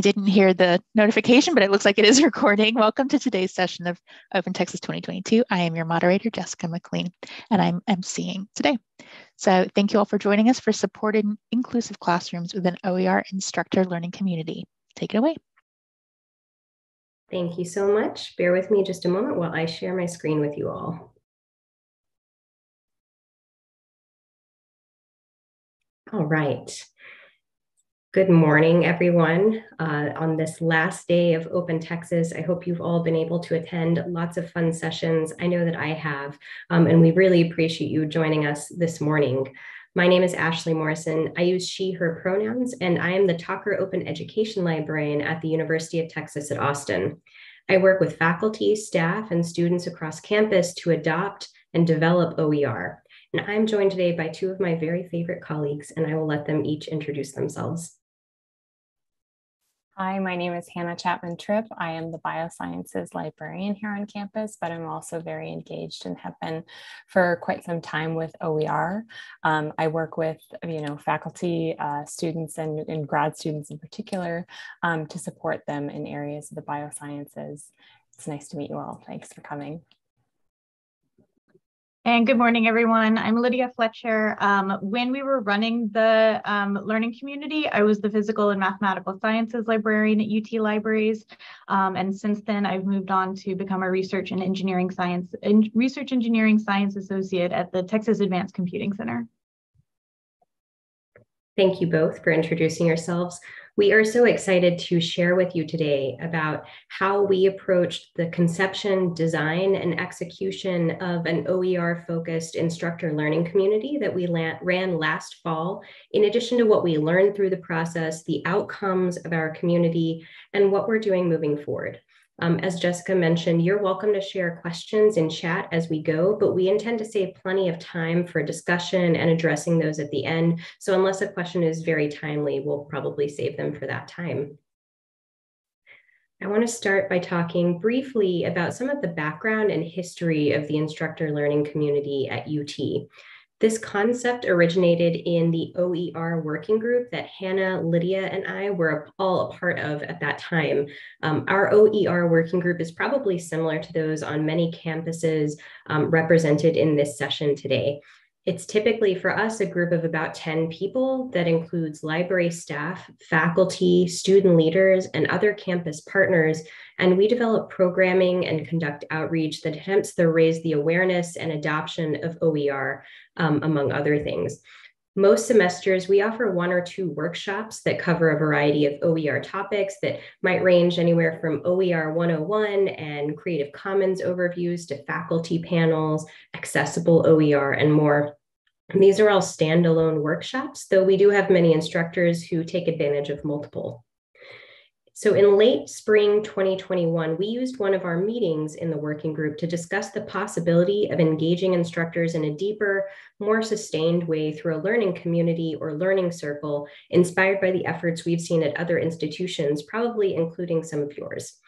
I didn't hear the notification, but it looks like it is recording. Welcome to today's session of Open Texas 2022. I am your moderator, Jessica McLean, and I'm emceeing today. So thank you all for joining us for supporting inclusive classrooms with an OER instructor learning community. Take it away. Thank you so much. Bear with me just a moment while I share my screen with you all. All right. Good morning, everyone. Uh, on this last day of Open Texas, I hope you've all been able to attend lots of fun sessions. I know that I have, um, and we really appreciate you joining us this morning. My name is Ashley Morrison. I use she, her pronouns, and I am the Tocker Open Education Librarian at the University of Texas at Austin. I work with faculty, staff, and students across campus to adopt and develop OER. And I'm joined today by two of my very favorite colleagues, and I will let them each introduce themselves. Hi, my name is Hannah Chapman Tripp. I am the biosciences librarian here on campus, but I'm also very engaged and have been for quite some time with OER. Um, I work with you know faculty, uh, students, and, and, grad students in particular um, to support them in areas of the biosciences. It's nice to meet you all. Thanks for coming. And good morning, everyone. I'm Lydia Fletcher. Um, when we were running the um, learning community, I was the physical and mathematical sciences librarian at UT Libraries. Um, and since then, I've moved on to become a research and engineering science, and research engineering science associate at the Texas Advanced Computing Center. Thank you both for introducing yourselves. We are so excited to share with you today about how we approached the conception, design, and execution of an OER focused instructor learning community that we ran last fall, in addition to what we learned through the process, the outcomes of our community, and what we're doing moving forward. Um, as Jessica mentioned, you're welcome to share questions in chat as we go, but we intend to save plenty of time for discussion and addressing those at the end. So unless a question is very timely, we'll probably save them for that time. I want to start by talking briefly about some of the background and history of the instructor learning community at UT. This concept originated in the OER working group that Hannah, Lydia, and I were all a part of at that time. Um, our OER working group is probably similar to those on many campuses um, represented in this session today. It's typically for us a group of about 10 people that includes library staff, faculty, student leaders, and other campus partners. And we develop programming and conduct outreach that attempts to raise the awareness and adoption of OER, um, among other things. Most semesters, we offer one or two workshops that cover a variety of OER topics that might range anywhere from OER 101 and Creative Commons overviews to faculty panels, accessible OER, and more. And these are all standalone workshops, though we do have many instructors who take advantage of multiple. So in late spring 2021, we used one of our meetings in the working group to discuss the possibility of engaging instructors in a deeper, more sustained way through a learning community or learning circle inspired by the efforts we've seen at other institutions, probably including some of yours.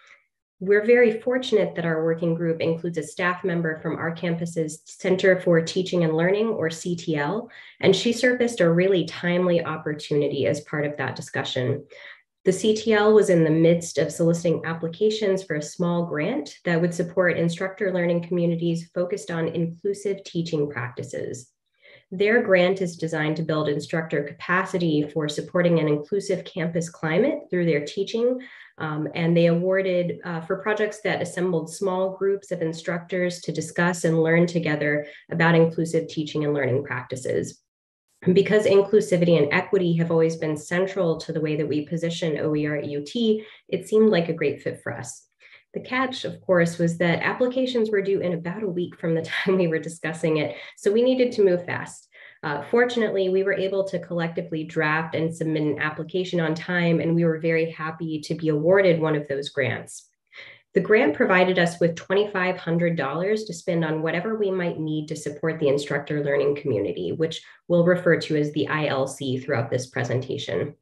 We're very fortunate that our working group includes a staff member from our campus's Center for Teaching and Learning, or CTL, and she surfaced a really timely opportunity as part of that discussion. The CTL was in the midst of soliciting applications for a small grant that would support instructor learning communities focused on inclusive teaching practices. Their grant is designed to build instructor capacity for supporting an inclusive campus climate through their teaching um, and they awarded uh, for projects that assembled small groups of instructors to discuss and learn together about inclusive teaching and learning practices. Because inclusivity and equity have always been central to the way that we position OER at UT, it seemed like a great fit for us. The catch, of course, was that applications were due in about a week from the time we were discussing it, so we needed to move fast. Uh, fortunately, we were able to collectively draft and submit an application on time, and we were very happy to be awarded one of those grants. The grant provided us with $2,500 to spend on whatever we might need to support the instructor learning community, which we'll refer to as the ILC throughout this presentation.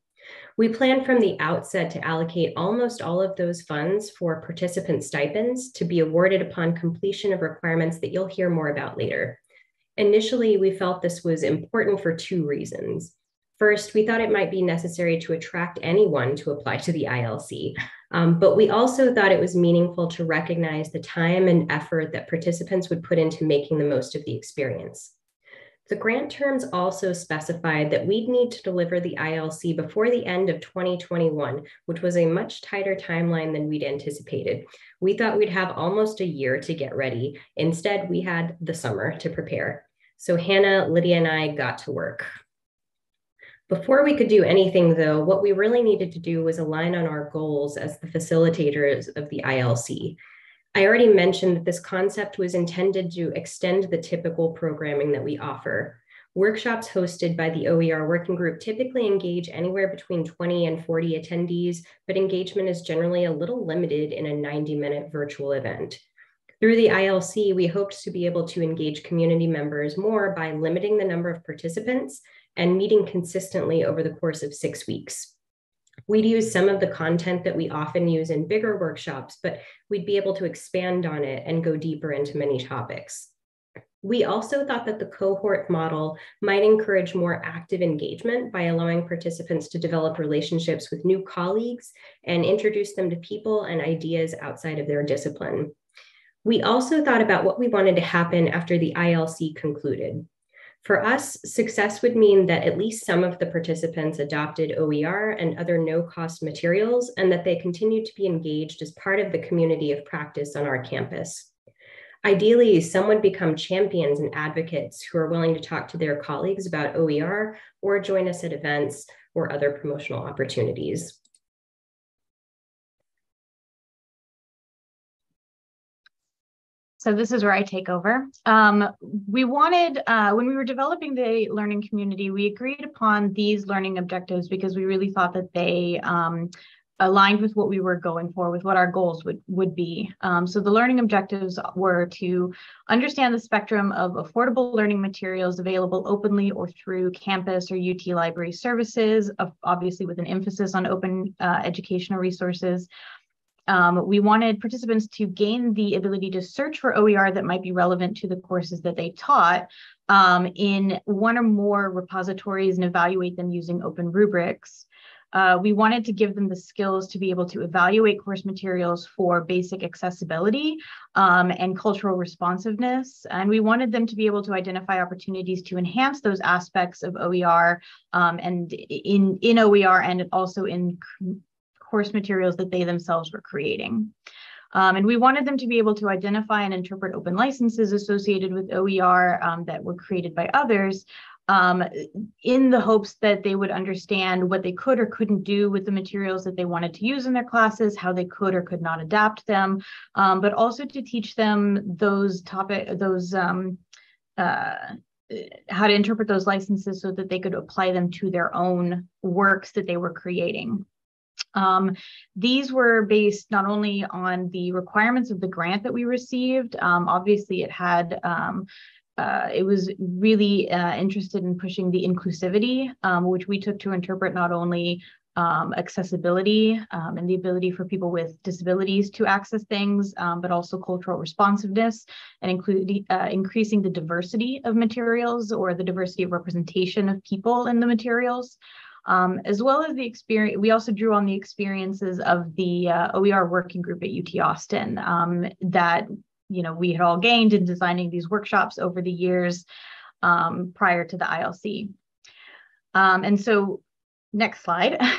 We planned from the outset to allocate almost all of those funds for participant stipends to be awarded upon completion of requirements that you'll hear more about later. Initially, we felt this was important for two reasons. First, we thought it might be necessary to attract anyone to apply to the ILC, um, but we also thought it was meaningful to recognize the time and effort that participants would put into making the most of the experience. The grant terms also specified that we'd need to deliver the ILC before the end of 2021, which was a much tighter timeline than we'd anticipated. We thought we'd have almost a year to get ready. Instead, we had the summer to prepare. So Hannah, Lydia, and I got to work. Before we could do anything, though, what we really needed to do was align on our goals as the facilitators of the ILC. I already mentioned that this concept was intended to extend the typical programming that we offer. Workshops hosted by the OER working group typically engage anywhere between 20 and 40 attendees, but engagement is generally a little limited in a 90 minute virtual event. Through the ILC, we hoped to be able to engage community members more by limiting the number of participants and meeting consistently over the course of six weeks. We'd use some of the content that we often use in bigger workshops, but we'd be able to expand on it and go deeper into many topics. We also thought that the cohort model might encourage more active engagement by allowing participants to develop relationships with new colleagues and introduce them to people and ideas outside of their discipline. We also thought about what we wanted to happen after the ILC concluded. For us, success would mean that at least some of the participants adopted OER and other no cost materials, and that they continue to be engaged as part of the community of practice on our campus. Ideally, some would become champions and advocates who are willing to talk to their colleagues about OER or join us at events or other promotional opportunities. So this is where I take over. Um, we wanted, uh, when we were developing the learning community, we agreed upon these learning objectives because we really thought that they um, aligned with what we were going for, with what our goals would, would be. Um, so the learning objectives were to understand the spectrum of affordable learning materials available openly or through campus or UT library services, obviously with an emphasis on open uh, educational resources, um, we wanted participants to gain the ability to search for OER that might be relevant to the courses that they taught um, in one or more repositories and evaluate them using open rubrics. Uh, we wanted to give them the skills to be able to evaluate course materials for basic accessibility um, and cultural responsiveness. And we wanted them to be able to identify opportunities to enhance those aspects of OER um, and in, in OER and also in course materials that they themselves were creating. Um, and we wanted them to be able to identify and interpret open licenses associated with OER um, that were created by others um, in the hopes that they would understand what they could or couldn't do with the materials that they wanted to use in their classes, how they could or could not adapt them, um, but also to teach them those topic, those um, uh, how to interpret those licenses so that they could apply them to their own works that they were creating. Um, these were based not only on the requirements of the grant that we received, um, obviously it had um, uh, it was really uh, interested in pushing the inclusivity, um, which we took to interpret not only um, accessibility um, and the ability for people with disabilities to access things, um, but also cultural responsiveness and including uh, increasing the diversity of materials or the diversity of representation of people in the materials um, as well as the experience. We also drew on the experiences of the uh, OER working group at UT Austin um, that you know we had all gained in designing these workshops over the years um, prior to the ILC. Um, and so, next slide.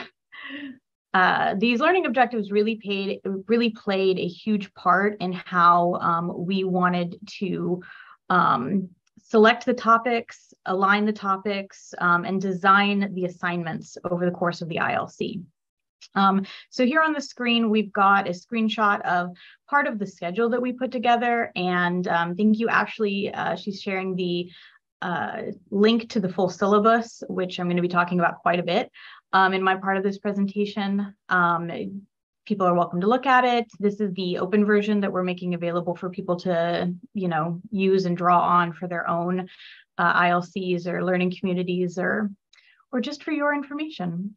Uh, these learning objectives really paid really played a huge part in how um, we wanted to um, select the topics, align the topics, um, and design the assignments over the course of the ILC. Um, so here on the screen, we've got a screenshot of part of the schedule that we put together. And um, thank you, Ashley. Uh, she's sharing the uh, link to the full syllabus, which I'm going to be talking about quite a bit um, in my part of this presentation. People are welcome to look at it. This is the open version that we're making available for people to, you know, use and draw on for their own uh, ILCs or learning communities or, or just for your information.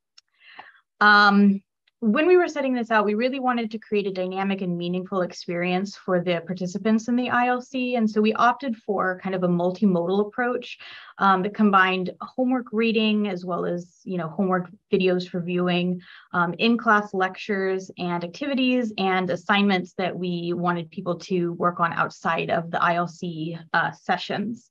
Um, when we were setting this out, we really wanted to create a dynamic and meaningful experience for the participants in the ILC. And so we opted for kind of a multimodal approach um, that combined homework reading as well as, you know, homework videos for viewing, um, in-class lectures and activities and assignments that we wanted people to work on outside of the ILC uh, sessions.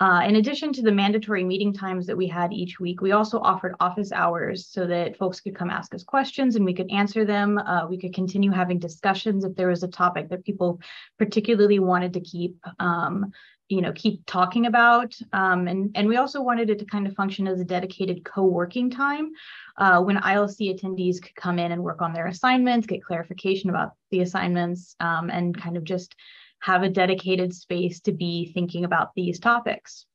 Uh, in addition to the mandatory meeting times that we had each week, we also offered office hours so that folks could come ask us questions and we could answer them. Uh, we could continue having discussions if there was a topic that people particularly wanted to keep, um, you know, keep talking about. Um, and, and we also wanted it to kind of function as a dedicated co-working time uh, when ILC attendees could come in and work on their assignments, get clarification about the assignments, um, and kind of just have a dedicated space to be thinking about these topics.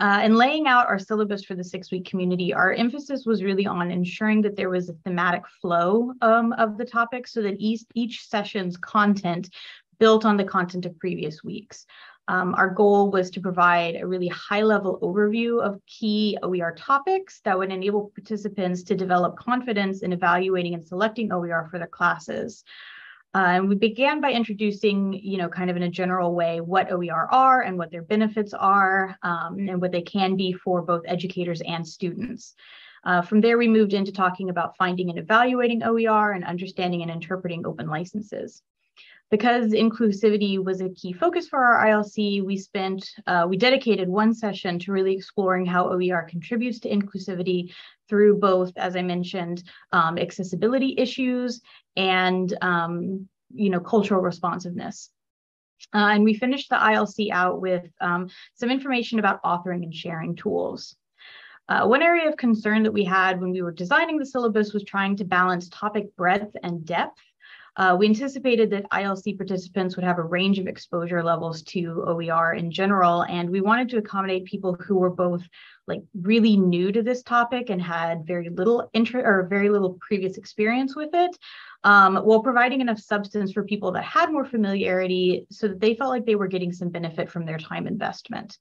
Uh, and laying out our syllabus for the six week community, our emphasis was really on ensuring that there was a thematic flow um, of the topics so that each, each session's content built on the content of previous weeks. Um, our goal was to provide a really high level overview of key OER topics that would enable participants to develop confidence in evaluating and selecting OER for their classes. Uh, and we began by introducing, you know, kind of in a general way, what OER are and what their benefits are um, and what they can be for both educators and students. Uh, from there, we moved into talking about finding and evaluating OER and understanding and interpreting open licenses. Because inclusivity was a key focus for our ILC, we spent, uh, we dedicated one session to really exploring how OER contributes to inclusivity through both, as I mentioned, um, accessibility issues and, um, you know, cultural responsiveness. Uh, and we finished the ILC out with um, some information about authoring and sharing tools. Uh, one area of concern that we had when we were designing the syllabus was trying to balance topic breadth and depth uh, we anticipated that ILC participants would have a range of exposure levels to OER in general, and we wanted to accommodate people who were both like really new to this topic and had very little interest or very little previous experience with it, um, while providing enough substance for people that had more familiarity so that they felt like they were getting some benefit from their time investment.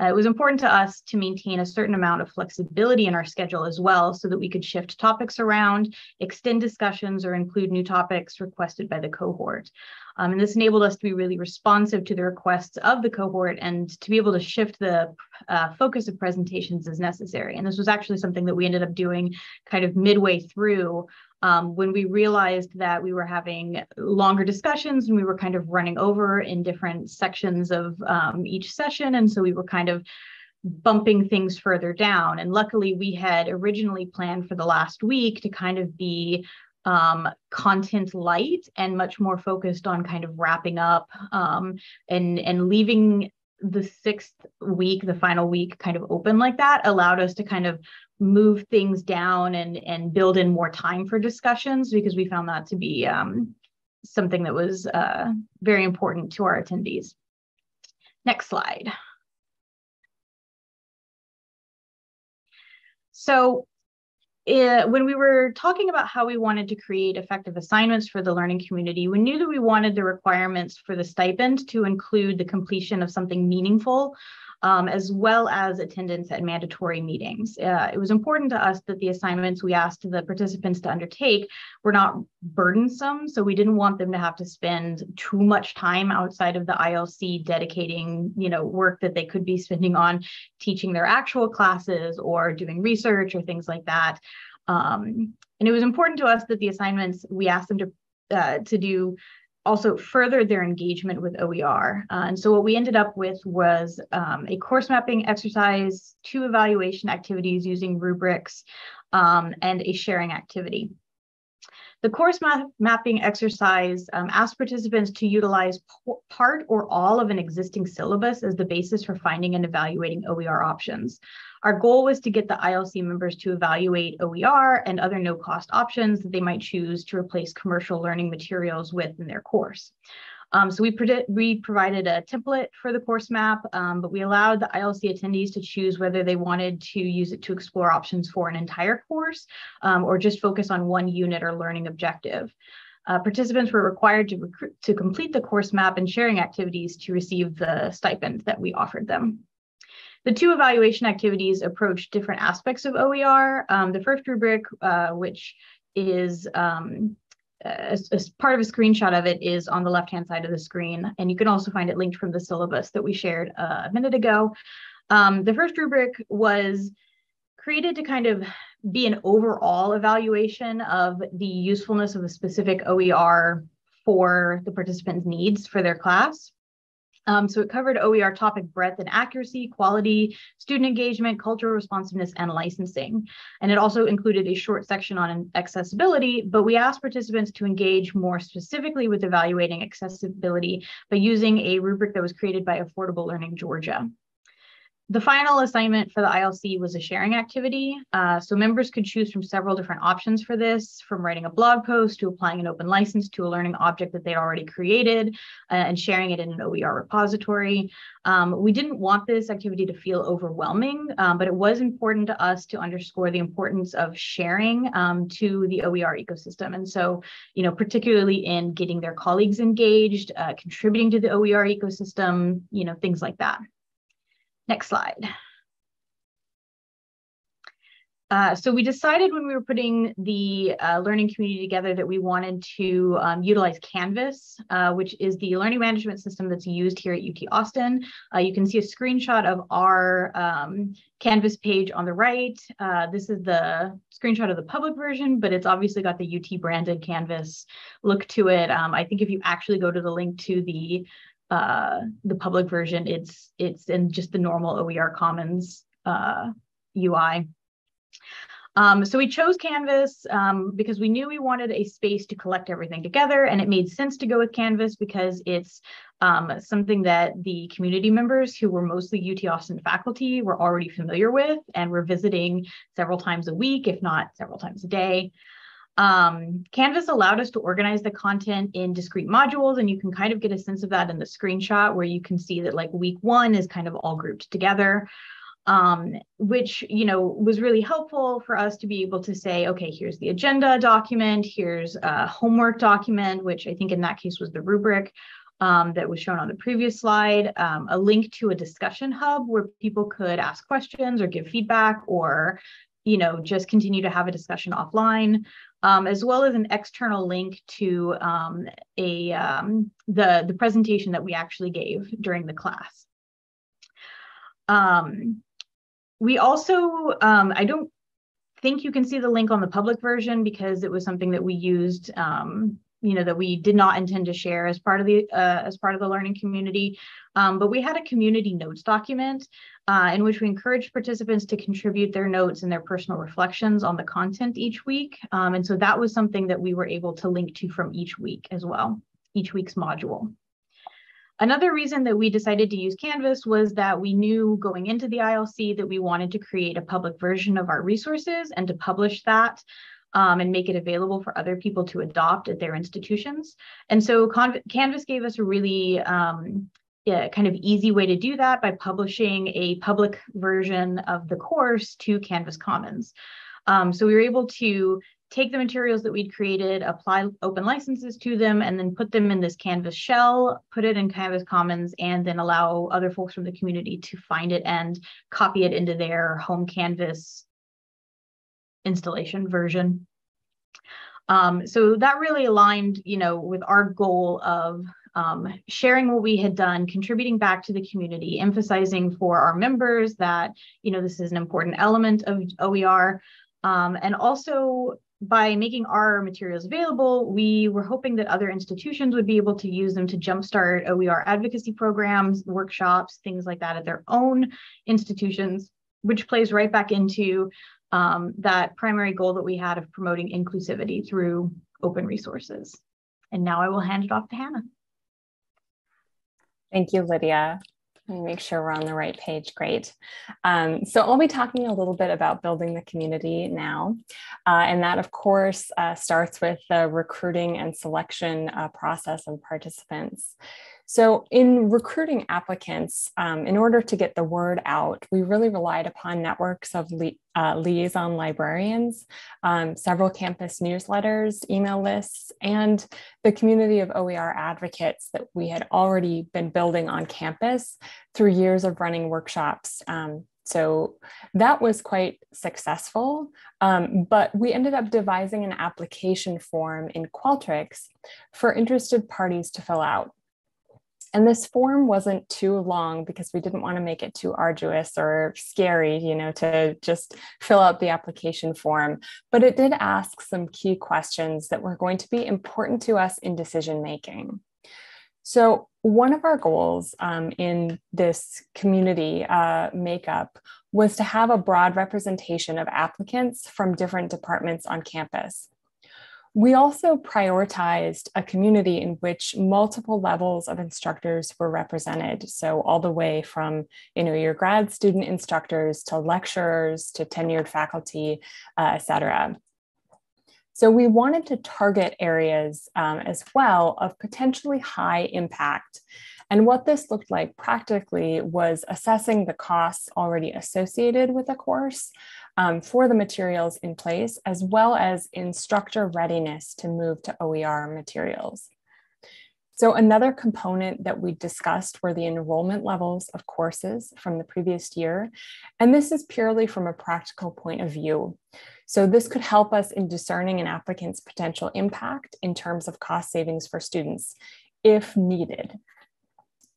Uh, it was important to us to maintain a certain amount of flexibility in our schedule as well so that we could shift topics around, extend discussions, or include new topics requested by the cohort. Um, and this enabled us to be really responsive to the requests of the cohort and to be able to shift the uh, focus of presentations as necessary. And this was actually something that we ended up doing kind of midway through um, when we realized that we were having longer discussions and we were kind of running over in different sections of um, each session. And so we were kind of bumping things further down. And luckily, we had originally planned for the last week to kind of be um, content light and much more focused on kind of wrapping up um, and and leaving the sixth week, the final week, kind of open like that allowed us to kind of move things down and and build in more time for discussions because we found that to be um, something that was uh, very important to our attendees. Next slide. So uh, when we were talking about how we wanted to create effective assignments for the learning community, we knew that we wanted the requirements for the stipend to include the completion of something meaningful um, as well as attendance at mandatory meetings. Uh, it was important to us that the assignments we asked the participants to undertake were not burdensome. So we didn't want them to have to spend too much time outside of the ILC dedicating, you know, work that they could be spending on teaching their actual classes or doing research or things like that. Um, and it was important to us that the assignments we asked them to uh, to do also furthered their engagement with OER. Uh, and so what we ended up with was um, a course mapping exercise, two evaluation activities using rubrics, um, and a sharing activity. The course map mapping exercise um, asked participants to utilize part or all of an existing syllabus as the basis for finding and evaluating OER options. Our goal was to get the ILC members to evaluate OER and other no cost options that they might choose to replace commercial learning materials with in their course. Um, so we, we, provided a template for the course map, um, but we allowed the ILC attendees to choose whether they wanted to use it to explore options for an entire course um, or just focus on one unit or learning objective. Uh, participants were required to, to complete the course map and sharing activities to receive the stipend that we offered them. The two evaluation activities approach different aspects of OER. Um, the first rubric, uh, which is um, as, part of a screenshot of it is on the left hand side of the screen. And you can also find it linked from the syllabus that we shared uh, a minute ago. Um, the first rubric was created to kind of be an overall evaluation of the usefulness of a specific OER for the participants' needs for their class. Um, so it covered OER topic breadth and accuracy, quality, student engagement, cultural responsiveness, and licensing. And it also included a short section on accessibility, but we asked participants to engage more specifically with evaluating accessibility by using a rubric that was created by Affordable Learning Georgia. The final assignment for the ILC was a sharing activity. Uh, so members could choose from several different options for this, from writing a blog post to applying an open license to a learning object that they'd already created uh, and sharing it in an OER repository. Um, we didn't want this activity to feel overwhelming, um, but it was important to us to underscore the importance of sharing um, to the OER ecosystem. And so, you know, particularly in getting their colleagues engaged, uh, contributing to the OER ecosystem, you know, things like that. Next slide. Uh, so we decided when we were putting the uh, learning community together that we wanted to um, utilize Canvas, uh, which is the learning management system that's used here at UT Austin. Uh, you can see a screenshot of our um, Canvas page on the right. Uh, this is the screenshot of the public version, but it's obviously got the UT branded Canvas look to it. Um, I think if you actually go to the link to the uh, the public version, it's it's in just the normal OER Commons uh, UI. Um, so we chose Canvas um, because we knew we wanted a space to collect everything together, and it made sense to go with Canvas because it's um, something that the community members who were mostly UT Austin faculty were already familiar with and were visiting several times a week, if not several times a day. Um, Canvas allowed us to organize the content in discrete modules, and you can kind of get a sense of that in the screenshot where you can see that like week one is kind of all grouped together, um, which, you know, was really helpful for us to be able to say, okay, here's the agenda document, here's a homework document, which I think in that case was the rubric. Um, that was shown on the previous slide, um, a link to a discussion hub where people could ask questions or give feedback or you know, just continue to have a discussion offline um, as well as an external link to um, a um, the, the presentation that we actually gave during the class. Um, we also, um, I don't think you can see the link on the public version because it was something that we used um, you know that we did not intend to share as part of the uh, as part of the learning community. Um, but we had a community notes document uh, in which we encouraged participants to contribute their notes and their personal reflections on the content each week. Um, and so that was something that we were able to link to from each week as well each week's module. Another reason that we decided to use Canvas was that we knew going into the ILC that we wanted to create a public version of our resources and to publish that um, and make it available for other people to adopt at their institutions. And so Con Canvas gave us a really um, yeah, kind of easy way to do that by publishing a public version of the course to Canvas Commons. Um, so we were able to take the materials that we'd created, apply open licenses to them, and then put them in this Canvas shell, put it in Canvas Commons, and then allow other folks from the community to find it and copy it into their home Canvas installation version. Um, so that really aligned, you know, with our goal of um, sharing what we had done, contributing back to the community, emphasizing for our members that, you know, this is an important element of OER. Um, and also by making our materials available, we were hoping that other institutions would be able to use them to jumpstart OER advocacy programs, workshops, things like that at their own institutions, which plays right back into um, that primary goal that we had of promoting inclusivity through open resources. And now I will hand it off to Hannah. Thank you, Lydia. Make sure we're on the right page. Great. Um, so I'll be talking a little bit about building the community now. Uh, and that, of course, uh, starts with the recruiting and selection uh, process of participants. So, in recruiting applicants, um, in order to get the word out, we really relied upon networks of li uh, liaison librarians, um, several campus newsletters, email lists, and the community of OER advocates that we had already been building on campus through years of running workshops um, so that was quite successful, um, but we ended up devising an application form in Qualtrics for interested parties to fill out. And this form wasn't too long because we didn't want to make it too arduous or scary, you know, to just fill out the application form. But it did ask some key questions that were going to be important to us in decision making. So, one of our goals um, in this community uh, makeup was to have a broad representation of applicants from different departments on campus. We also prioritized a community in which multiple levels of instructors were represented. So all the way from you know, your grad student instructors to lecturers to tenured faculty, uh, et cetera. So we wanted to target areas um, as well of potentially high impact. And what this looked like practically was assessing the costs already associated with a course, um, for the materials in place, as well as instructor readiness to move to OER materials. So another component that we discussed were the enrollment levels of courses from the previous year. And this is purely from a practical point of view. So this could help us in discerning an applicant's potential impact in terms of cost savings for students if needed.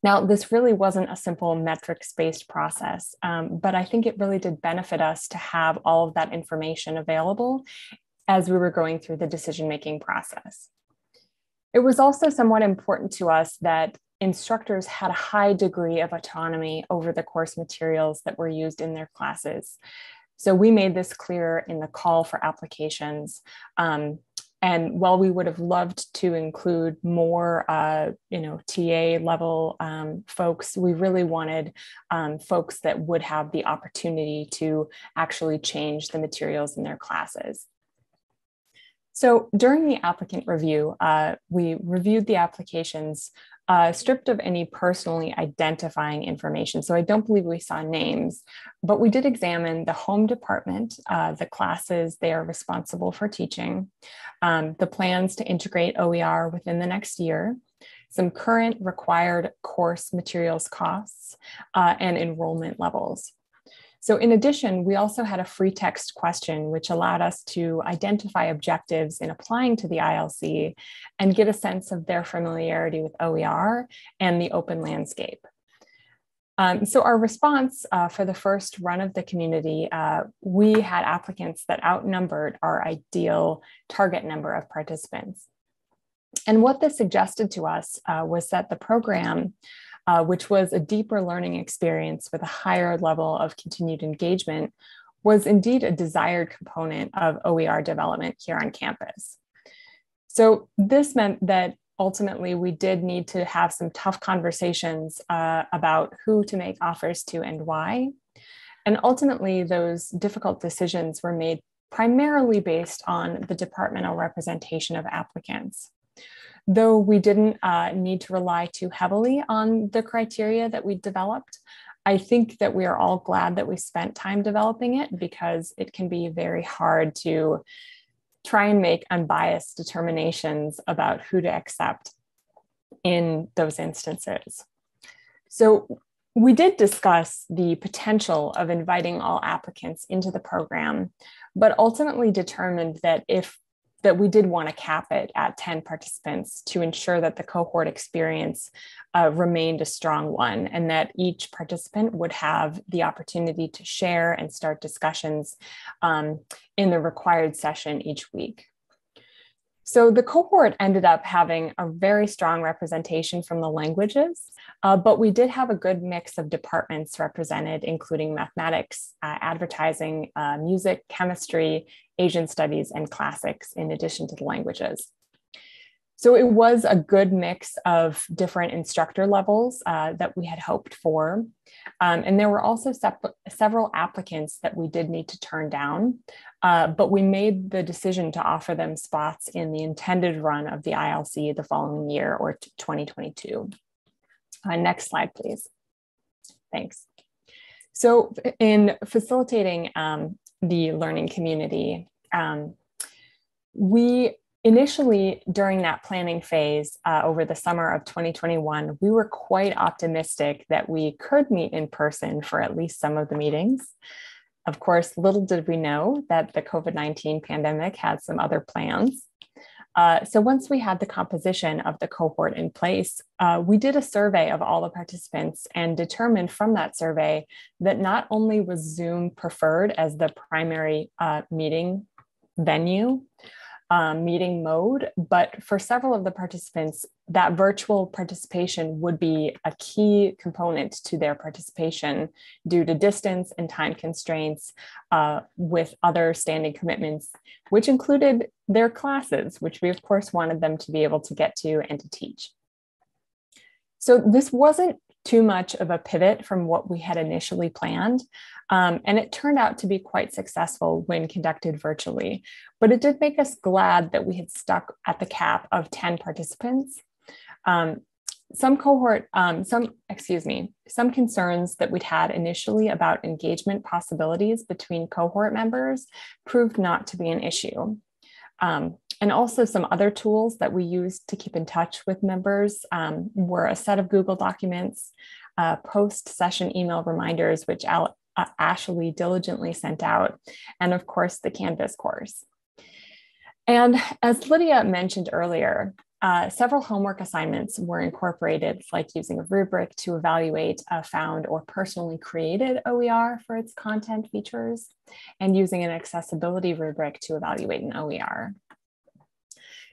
Now, this really wasn't a simple metrics based process, um, but I think it really did benefit us to have all of that information available as we were going through the decision making process. It was also somewhat important to us that instructors had a high degree of autonomy over the course materials that were used in their classes. So we made this clear in the call for applications. Um, and while we would have loved to include more, uh, you know, TA level um, folks, we really wanted um, folks that would have the opportunity to actually change the materials in their classes. So during the applicant review, uh, we reviewed the applications uh, stripped of any personally identifying information. So I don't believe we saw names, but we did examine the home department, uh, the classes they are responsible for teaching, um, the plans to integrate OER within the next year, some current required course materials costs, uh, and enrollment levels. So in addition, we also had a free text question, which allowed us to identify objectives in applying to the ILC and get a sense of their familiarity with OER and the open landscape. Um, so our response uh, for the first run of the community, uh, we had applicants that outnumbered our ideal target number of participants. And what this suggested to us uh, was that the program uh, which was a deeper learning experience with a higher level of continued engagement, was indeed a desired component of OER development here on campus. So this meant that ultimately we did need to have some tough conversations uh, about who to make offers to and why. And ultimately, those difficult decisions were made primarily based on the departmental representation of applicants. Though we didn't uh, need to rely too heavily on the criteria that we developed, I think that we are all glad that we spent time developing it because it can be very hard to try and make unbiased determinations about who to accept in those instances. So we did discuss the potential of inviting all applicants into the program, but ultimately determined that if that we did want to cap it at 10 participants to ensure that the cohort experience uh, remained a strong one and that each participant would have the opportunity to share and start discussions um, in the required session each week. So the cohort ended up having a very strong representation from the languages, uh, but we did have a good mix of departments represented, including mathematics, uh, advertising, uh, music, chemistry, Asian studies, and classics, in addition to the languages. So it was a good mix of different instructor levels uh, that we had hoped for. Um, and there were also several applicants that we did need to turn down, uh, but we made the decision to offer them spots in the intended run of the ILC the following year or 2022. Uh, next slide, please. Thanks. So in facilitating um, the learning community, um, we initially, during that planning phase uh, over the summer of 2021, we were quite optimistic that we could meet in person for at least some of the meetings. Of course, little did we know that the COVID 19 pandemic had some other plans. Uh, so once we had the composition of the cohort in place, uh, we did a survey of all the participants and determined from that survey that not only was Zoom preferred as the primary uh, meeting venue, um, meeting mode, but for several of the participants, that virtual participation would be a key component to their participation due to distance and time constraints uh, with other standing commitments, which included their classes, which we of course wanted them to be able to get to and to teach. So this wasn't too much of a pivot from what we had initially planned. Um, and it turned out to be quite successful when conducted virtually. But it did make us glad that we had stuck at the cap of 10 participants. Um, some cohort, um, some, excuse me, some concerns that we'd had initially about engagement possibilities between cohort members proved not to be an issue. Um, and also some other tools that we used to keep in touch with members um, were a set of Google Documents, uh, post-session email reminders, which Al uh, Ashley diligently sent out, and of course the Canvas course. And as Lydia mentioned earlier, uh, several homework assignments were incorporated, like using a rubric to evaluate a found or personally created OER for its content features, and using an accessibility rubric to evaluate an OER.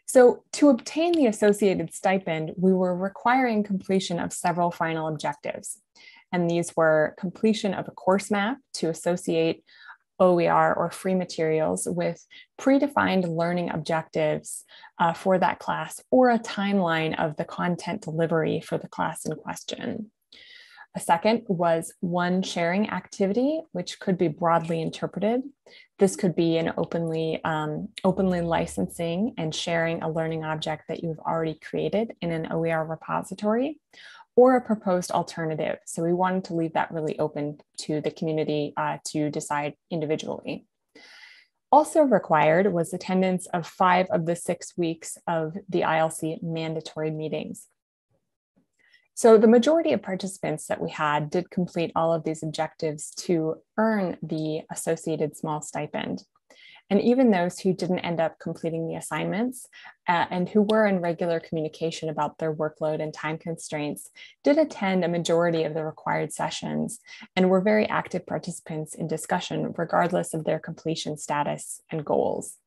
So to obtain the associated stipend, we were requiring completion of several final objectives. And these were completion of a course map to associate OER or free materials with predefined learning objectives uh, for that class or a timeline of the content delivery for the class in question. A second was one sharing activity, which could be broadly interpreted. This could be an openly, um, openly licensing and sharing a learning object that you've already created in an OER repository or a proposed alternative. So we wanted to leave that really open to the community uh, to decide individually. Also required was attendance of five of the six weeks of the ILC mandatory meetings. So the majority of participants that we had did complete all of these objectives to earn the associated small stipend. And even those who didn't end up completing the assignments uh, and who were in regular communication about their workload and time constraints did attend a majority of the required sessions and were very active participants in discussion, regardless of their completion status and goals.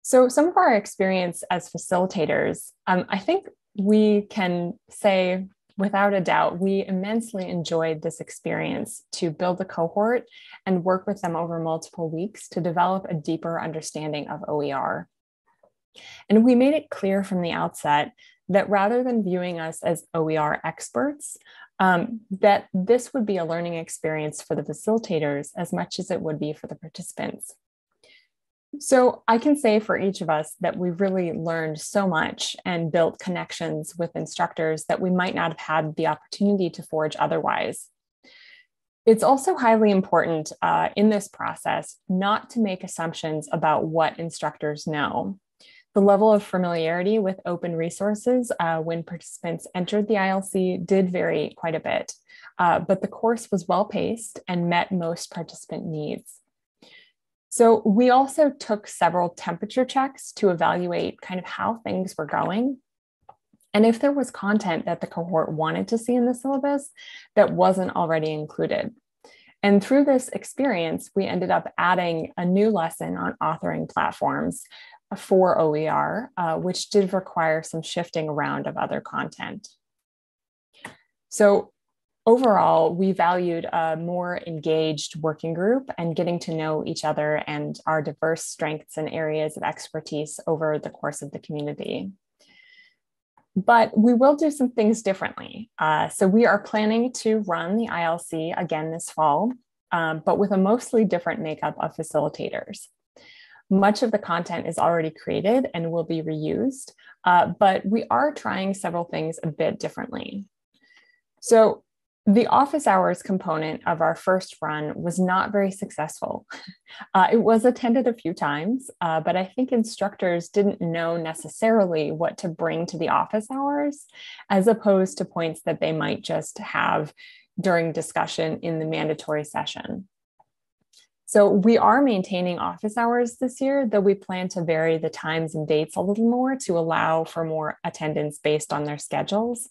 So some of our experience as facilitators, um, I think we can say without a doubt, we immensely enjoyed this experience to build a cohort and work with them over multiple weeks to develop a deeper understanding of OER. And we made it clear from the outset that rather than viewing us as OER experts, um, that this would be a learning experience for the facilitators as much as it would be for the participants. So I can say for each of us that we really learned so much and built connections with instructors that we might not have had the opportunity to forge otherwise. It's also highly important uh, in this process not to make assumptions about what instructors know. The level of familiarity with open resources uh, when participants entered the ILC did vary quite a bit, uh, but the course was well paced and met most participant needs. So we also took several temperature checks to evaluate kind of how things were going. And if there was content that the cohort wanted to see in the syllabus that wasn't already included. And through this experience, we ended up adding a new lesson on authoring platforms for OER, uh, which did require some shifting around of other content. So overall, we valued a more engaged working group and getting to know each other and our diverse strengths and areas of expertise over the course of the community. But we will do some things differently. Uh, so we are planning to run the ILC again this fall, um, but with a mostly different makeup of facilitators. Much of the content is already created and will be reused, uh, but we are trying several things a bit differently. So the office hours component of our first run was not very successful. Uh, it was attended a few times, uh, but I think instructors didn't know necessarily what to bring to the office hours, as opposed to points that they might just have during discussion in the mandatory session. So we are maintaining office hours this year, though we plan to vary the times and dates a little more to allow for more attendance based on their schedules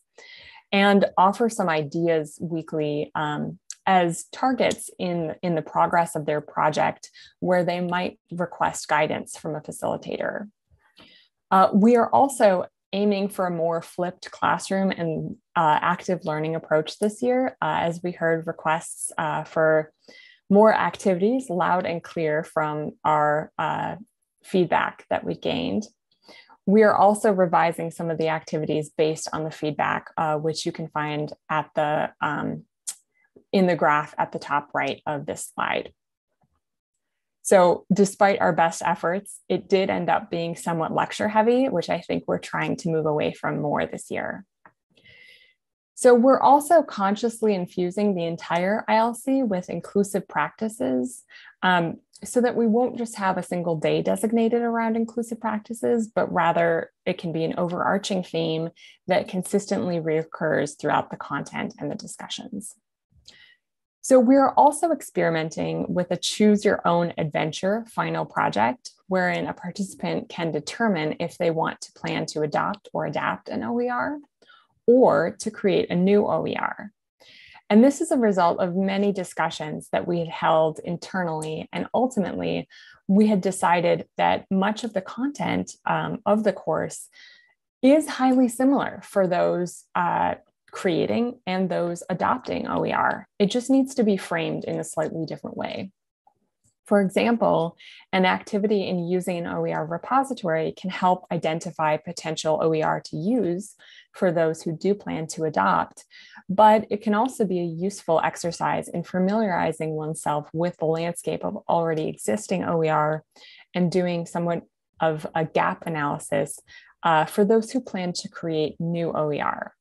and offer some ideas weekly um, as targets in, in the progress of their project where they might request guidance from a facilitator. Uh, we are also aiming for a more flipped classroom and uh, active learning approach this year, uh, as we heard requests uh, for more activities loud and clear from our uh, feedback that we gained. We are also revising some of the activities based on the feedback, uh, which you can find at the um, in the graph at the top right of this slide. So despite our best efforts, it did end up being somewhat lecture heavy, which I think we're trying to move away from more this year. So we're also consciously infusing the entire ILC with inclusive practices. Um, so that we won't just have a single day designated around inclusive practices, but rather it can be an overarching theme that consistently reoccurs throughout the content and the discussions. So we're also experimenting with a choose your own adventure final project, wherein a participant can determine if they want to plan to adopt or adapt an OER or to create a new OER. And this is a result of many discussions that we had held internally. And ultimately, we had decided that much of the content um, of the course is highly similar for those uh, creating and those adopting OER. It just needs to be framed in a slightly different way. For example, an activity in using an OER repository can help identify potential OER to use for those who do plan to adopt, but it can also be a useful exercise in familiarizing oneself with the landscape of already existing OER and doing somewhat of a gap analysis uh, for those who plan to create new OER.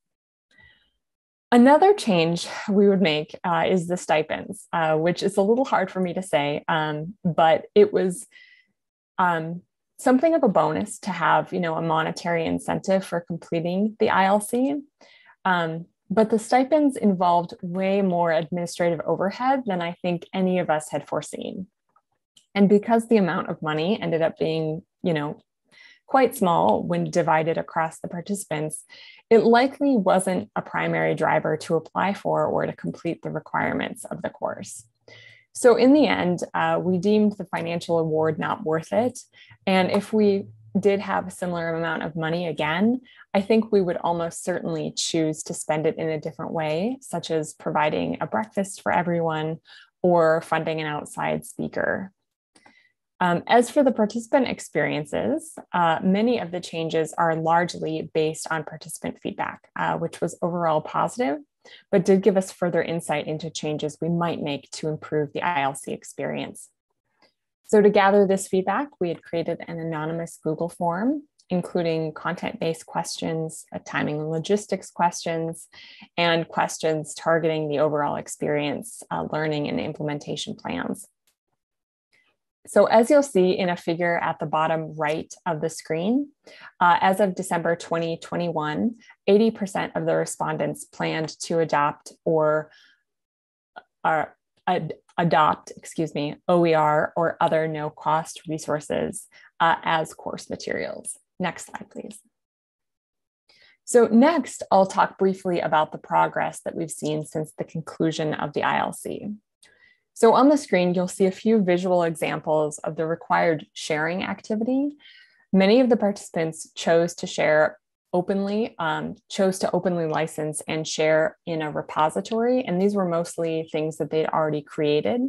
Another change we would make uh, is the stipends, uh, which is a little hard for me to say, um, but it was um, something of a bonus to have, you know, a monetary incentive for completing the ILC. Um, but the stipends involved way more administrative overhead than I think any of us had foreseen. And because the amount of money ended up being, you know, quite small when divided across the participants, it likely wasn't a primary driver to apply for or to complete the requirements of the course. So, in the end, uh, we deemed the financial award not worth it. And if we did have a similar amount of money again, I think we would almost certainly choose to spend it in a different way, such as providing a breakfast for everyone or funding an outside speaker um, as for the participant experiences, uh, many of the changes are largely based on participant feedback, uh, which was overall positive, but did give us further insight into changes we might make to improve the ILC experience. So to gather this feedback, we had created an anonymous Google form, including content-based questions, timing and logistics questions, and questions targeting the overall experience, uh, learning and implementation plans. So as you'll see in a figure at the bottom right of the screen, uh, as of December 2021, 80% of the respondents planned to adopt or uh, ad adopt, excuse me, OER or other no cost resources uh, as course materials. Next slide, please. So next, I'll talk briefly about the progress that we've seen since the conclusion of the ILC. So on the screen, you'll see a few visual examples of the required sharing activity. Many of the participants chose to share openly, um, chose to openly license and share in a repository. And these were mostly things that they'd already created.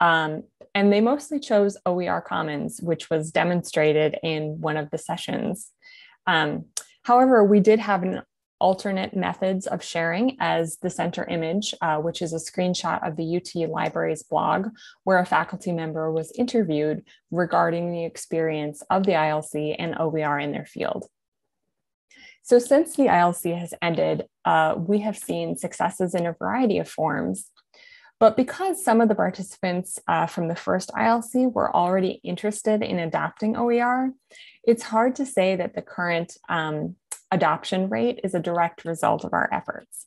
Um, and they mostly chose OER Commons, which was demonstrated in one of the sessions. Um, however, we did have an alternate methods of sharing as the center image, uh, which is a screenshot of the UT Libraries blog, where a faculty member was interviewed regarding the experience of the ILC and OER in their field. So since the ILC has ended, uh, we have seen successes in a variety of forms. But because some of the participants uh, from the first ILC were already interested in adopting OER, it's hard to say that the current um, adoption rate is a direct result of our efforts.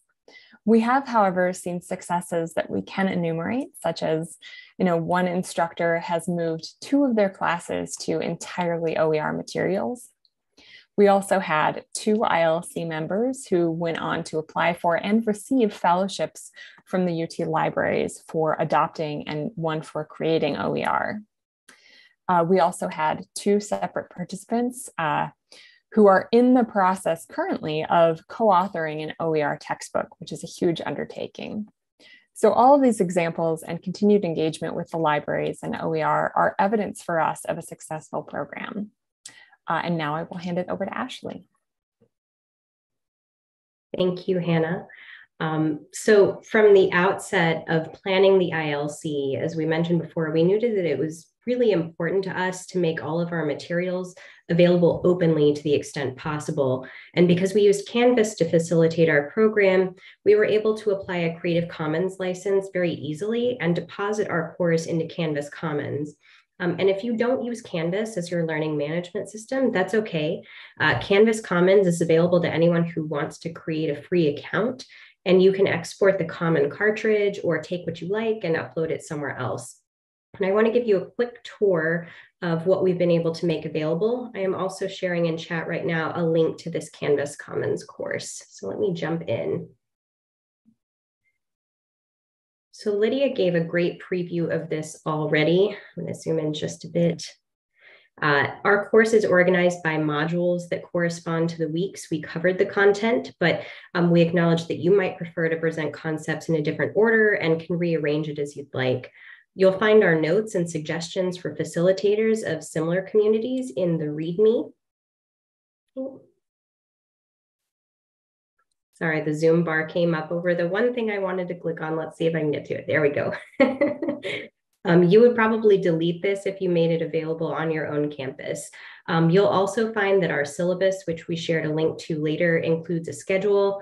We have, however, seen successes that we can enumerate, such as, you know, one instructor has moved two of their classes to entirely OER materials. We also had two ILC members who went on to apply for and receive fellowships from the UT libraries for adopting and one for creating OER. Uh, we also had two separate participants uh, who are in the process currently of co-authoring an OER textbook, which is a huge undertaking. So all of these examples and continued engagement with the libraries and OER are evidence for us of a successful program. Uh, and now I will hand it over to Ashley. Thank you, Hannah. Um, so from the outset of planning the ILC, as we mentioned before, we knew that it was really important to us to make all of our materials available openly to the extent possible. And because we used Canvas to facilitate our program, we were able to apply a Creative Commons license very easily and deposit our course into Canvas Commons. Um, and if you don't use Canvas as your learning management system, that's okay. Uh, Canvas Commons is available to anyone who wants to create a free account, and you can export the common cartridge or take what you like and upload it somewhere else. And I want to give you a quick tour of what we've been able to make available. I am also sharing in chat right now a link to this Canvas Commons course. So let me jump in. So Lydia gave a great preview of this already. I'm going to zoom in just a bit. Uh, our course is organized by modules that correspond to the weeks we covered the content, but um, we acknowledge that you might prefer to present concepts in a different order and can rearrange it as you'd like. You'll find our notes and suggestions for facilitators of similar communities in the README. Sorry, the Zoom bar came up over the one thing I wanted to click on. Let's see if I can get to it. There we go. um, you would probably delete this if you made it available on your own campus. Um, you'll also find that our syllabus, which we shared a link to later, includes a schedule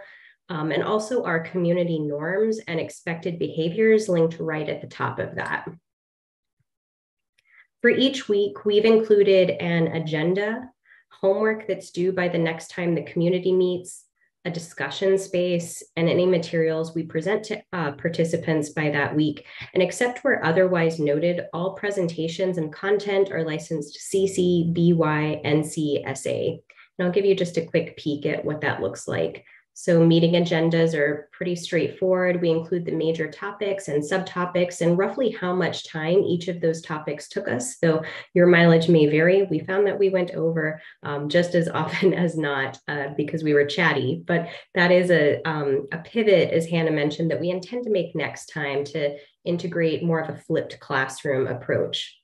um, and also our community norms and expected behaviors linked right at the top of that. For each week, we've included an agenda, homework that's due by the next time the community meets, a discussion space, and any materials we present to uh, participants by that week. And except where otherwise noted, all presentations and content are licensed CC, BY, NC, SA. And I'll give you just a quick peek at what that looks like. So meeting agendas are pretty straightforward. We include the major topics and subtopics and roughly how much time each of those topics took us. Though your mileage may vary. We found that we went over um, just as often as not uh, because we were chatty, but that is a, um, a pivot, as Hannah mentioned, that we intend to make next time to integrate more of a flipped classroom approach.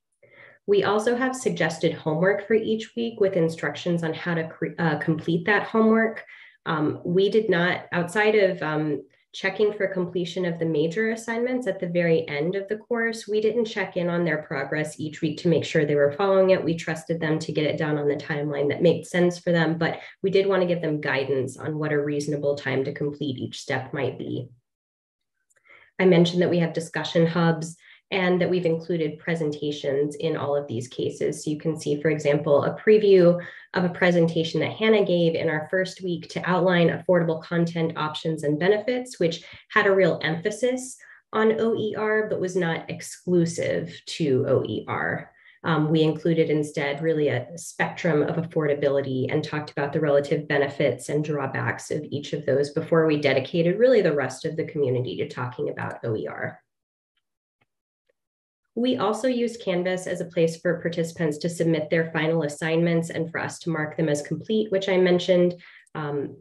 We also have suggested homework for each week with instructions on how to uh, complete that homework. Um, we did not, outside of um, checking for completion of the major assignments at the very end of the course, we didn't check in on their progress each week to make sure they were following it. We trusted them to get it done on the timeline that made sense for them, but we did want to give them guidance on what a reasonable time to complete each step might be. I mentioned that we have discussion hubs and that we've included presentations in all of these cases. So you can see, for example, a preview of a presentation that Hannah gave in our first week to outline affordable content options and benefits, which had a real emphasis on OER, but was not exclusive to OER. Um, we included instead really a spectrum of affordability and talked about the relative benefits and drawbacks of each of those before we dedicated really the rest of the community to talking about OER. We also used Canvas as a place for participants to submit their final assignments and for us to mark them as complete, which I mentioned. Um,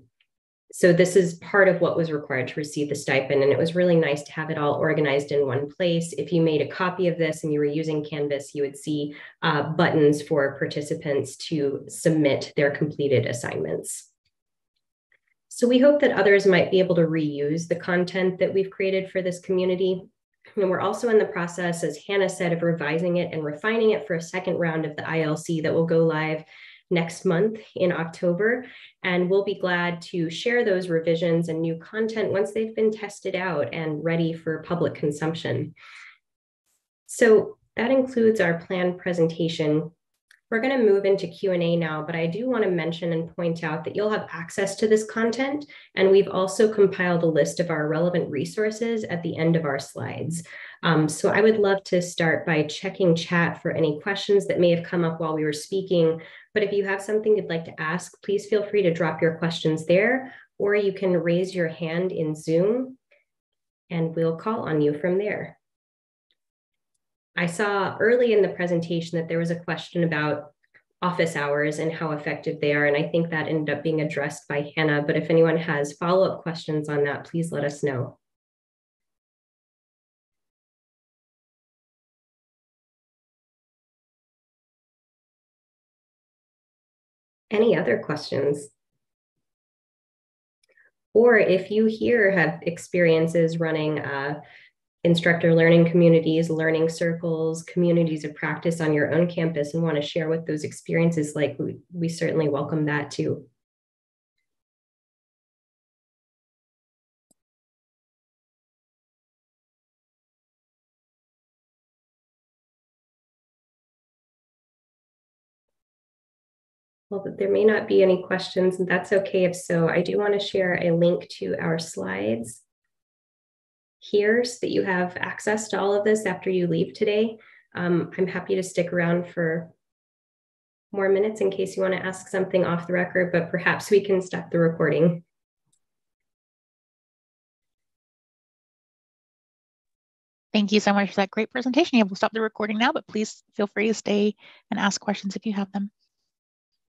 so this is part of what was required to receive the stipend. And it was really nice to have it all organized in one place. If you made a copy of this and you were using Canvas, you would see uh, buttons for participants to submit their completed assignments. So we hope that others might be able to reuse the content that we've created for this community. And we're also in the process, as Hannah said, of revising it and refining it for a second round of the ILC that will go live next month in October. And we'll be glad to share those revisions and new content once they've been tested out and ready for public consumption. So that includes our planned presentation. We're going to move into Q&A now, but I do want to mention and point out that you'll have access to this content, and we've also compiled a list of our relevant resources at the end of our slides. Um, so I would love to start by checking chat for any questions that may have come up while we were speaking. But if you have something you'd like to ask, please feel free to drop your questions there, or you can raise your hand in Zoom and we'll call on you from there. I saw early in the presentation that there was a question about office hours and how effective they are. And I think that ended up being addressed by Hannah. But if anyone has follow-up questions on that, please let us know. Any other questions? Or if you here have experiences running uh, instructor learning communities, learning circles, communities of practice on your own campus and want to share what those experiences like, we, we certainly welcome that too. Well, there may not be any questions, and that's okay if so. I do want to share a link to our slides here so that you have access to all of this after you leave today. Um, I'm happy to stick around for more minutes in case you want to ask something off the record, but perhaps we can stop the recording. Thank you so much for that great presentation. Yeah, we'll stop the recording now, but please feel free to stay and ask questions if you have them.